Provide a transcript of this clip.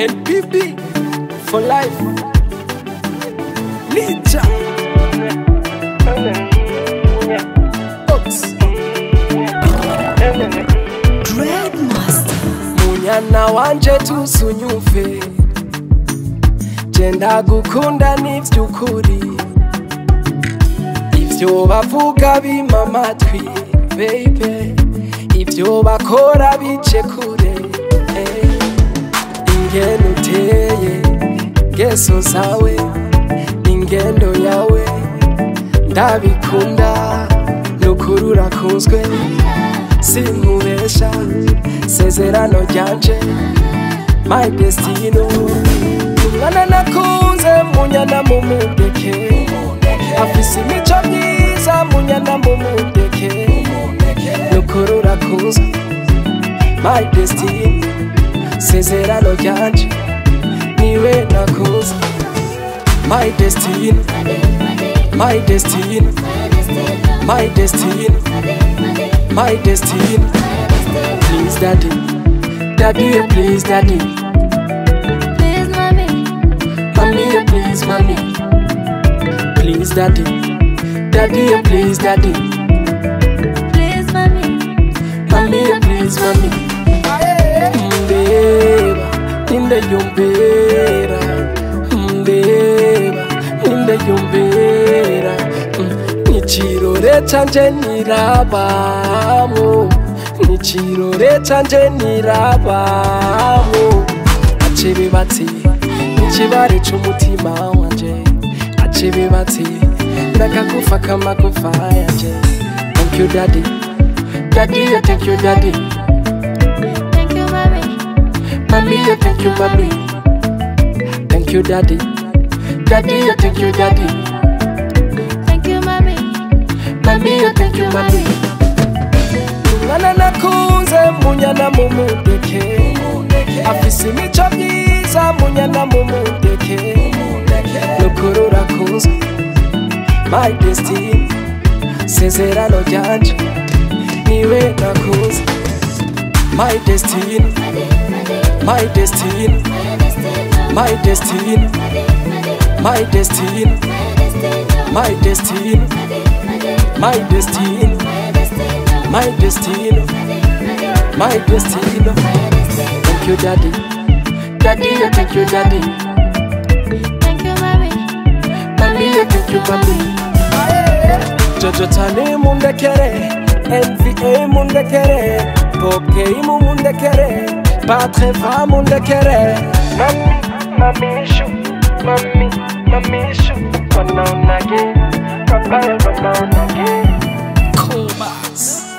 LPB for life. Ninja. Munyana wanje tusunyuve. Genda gukunda n'ivy'ukuri. Ivyo bavuga bima amatwi, baby. Ivyo bakora bice kure. ingendo uteye ngeso zawe ingendo yawe ndabikunda nukuri urakunzwe simubesha sezerano ryanje my destino umwana nakunze munyana mu mudeke afise imico myiza munyana mu mudeke nukuri urakunzwe my destino sezerano ryanje niwe nakoze my destiny my destiny my destiny my destiny please daddy daddy please daddy please mommy mommy please mommy please daddy daddy please daddy ndeyumvira mdeva nindeyumvira nichirore canje nirabamo nichirore canje nirabamo acebebatse nikibare c'umutima wanje acebebatse ndakakufa kamagufa yanje thank you daddy daddy thank you daddy I thank you, mommy. Thank you, daddy. Daddy, I thank you, daddy. Thank you, mommy. Mommy, I thank you, mommy. Mwana nakunze munyana mumudeke afise imico myiza munyana mumudeke rukuru rakunzwe my destiny sezerano ryanje niwe nakunze my destiny my destiny, my destiny, my destiny, my destiny, my destiny, my destiny, my destiny. Thank you, Daddy. Daddy, thank you, Daddy. Thank you, Mommy. Mommy, thank you, Papi. Jojo tani munde munde kere, NVA kere, envy mundekere, munde kere. Patrz famu lekere Mami, mami shu Mami, mami shu Kono nage Kono nage Kono nage